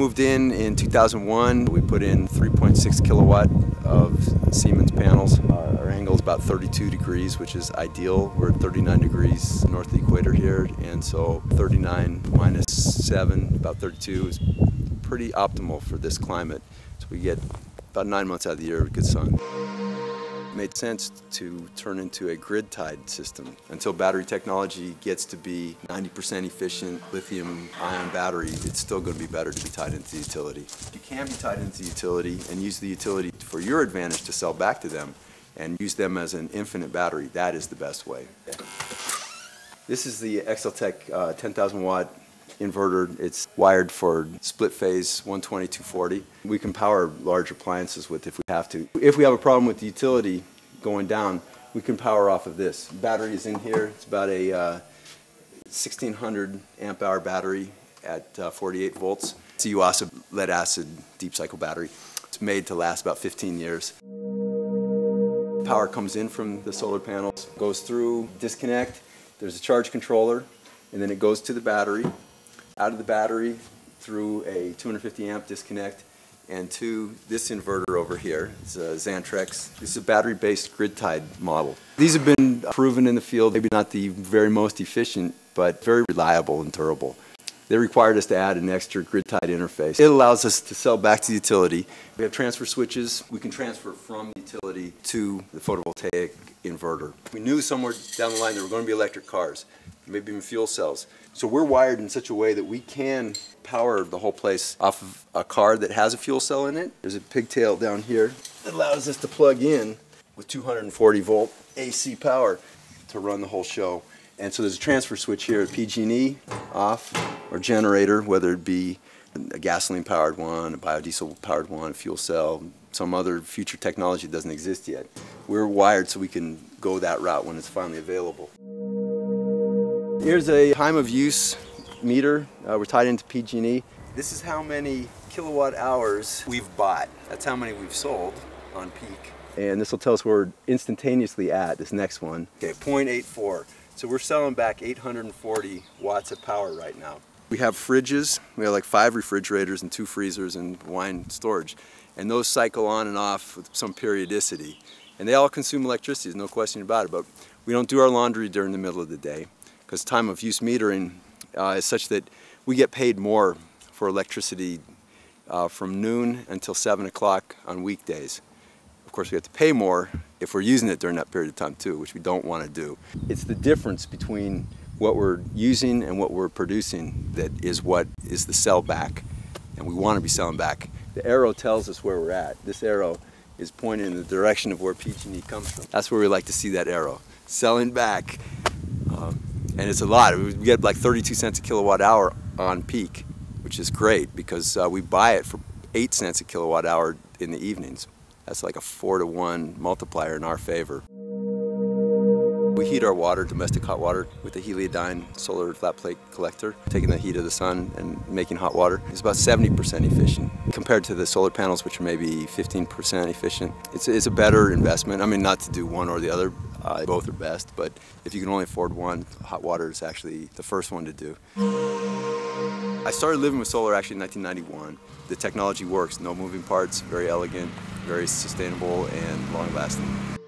moved in in 2001. We put in 3.6 kilowatt of Siemens panels. Our angle is about 32 degrees, which is ideal. We're at 39 degrees north of the equator here, and so 39 minus 7, about 32, is pretty optimal for this climate. So we get about nine months out of the year of good sun. Made sense to turn into a grid-tied system. Until battery technology gets to be 90% efficient lithium-ion battery, it's still going to be better to be tied into the utility. You can be tied into the utility and use the utility for your advantage to sell back to them and use them as an infinite battery. That is the best way. This is the Exeltech uh, 10,000 watt inverter. It's wired for split phase 120 240. We can power large appliances with if we have to. If we have a problem with the utility going down, we can power off of this. Battery is in here. It's about a uh, 1600 amp hour battery at uh, 48 volts. It's a UASA lead acid deep cycle battery. It's made to last about 15 years. Power comes in from the solar panels, goes through disconnect, there's a charge controller, and then it goes to the battery out of the battery through a 250 amp disconnect and to this inverter over here. It's a Xantrex. This is a battery-based grid-tied model. These have been proven in the field, maybe not the very most efficient, but very reliable and durable. They required us to add an extra grid-tied interface. It allows us to sell back to the utility. We have transfer switches. We can transfer from the utility to the photovoltaic inverter. We knew somewhere down the line there were going to be electric cars, maybe even fuel cells. So we're wired in such a way that we can power the whole place off of a car that has a fuel cell in it. There's a pigtail down here that allows us to plug in with 240 volt AC power to run the whole show. And so there's a transfer switch here, PG&E off, or generator, whether it be a gasoline powered one, a biodiesel powered one, a fuel cell, some other future technology that doesn't exist yet. We're wired so we can go that route when it's finally available. Here's a time of use meter. Uh, we're tied into PG&E. This is how many kilowatt hours we've bought. That's how many we've sold on peak. And this will tell us where we're instantaneously at, this next one. Okay, 0.84. So we're selling back 840 watts of power right now. We have fridges. We have like five refrigerators and two freezers and wine storage. And those cycle on and off with some periodicity. And they all consume electricity, there's no question about it. But we don't do our laundry during the middle of the day because time of use metering uh, is such that we get paid more for electricity uh, from noon until 7 o'clock on weekdays. Of course, we have to pay more if we're using it during that period of time too, which we don't want to do. It's the difference between what we're using and what we're producing that is what is the sell back. And we want to be selling back. The arrow tells us where we're at. This arrow is pointing in the direction of where PG&E comes from. That's where we like to see that arrow. Selling back. And it's a lot. We get like 32 cents a kilowatt hour on peak, which is great because uh, we buy it for 8 cents a kilowatt hour in the evenings. That's like a four to one multiplier in our favor. We heat our water, domestic hot water, with the Heliodyne solar flat plate collector, taking the heat of the sun and making hot water. It's about 70% efficient compared to the solar panels, which are maybe 15% efficient. It's, it's a better investment. I mean, not to do one or the other, uh, both are best, but if you can only afford one, hot water is actually the first one to do. I started living with solar actually in 1991. The technology works, no moving parts, very elegant, very sustainable and long lasting.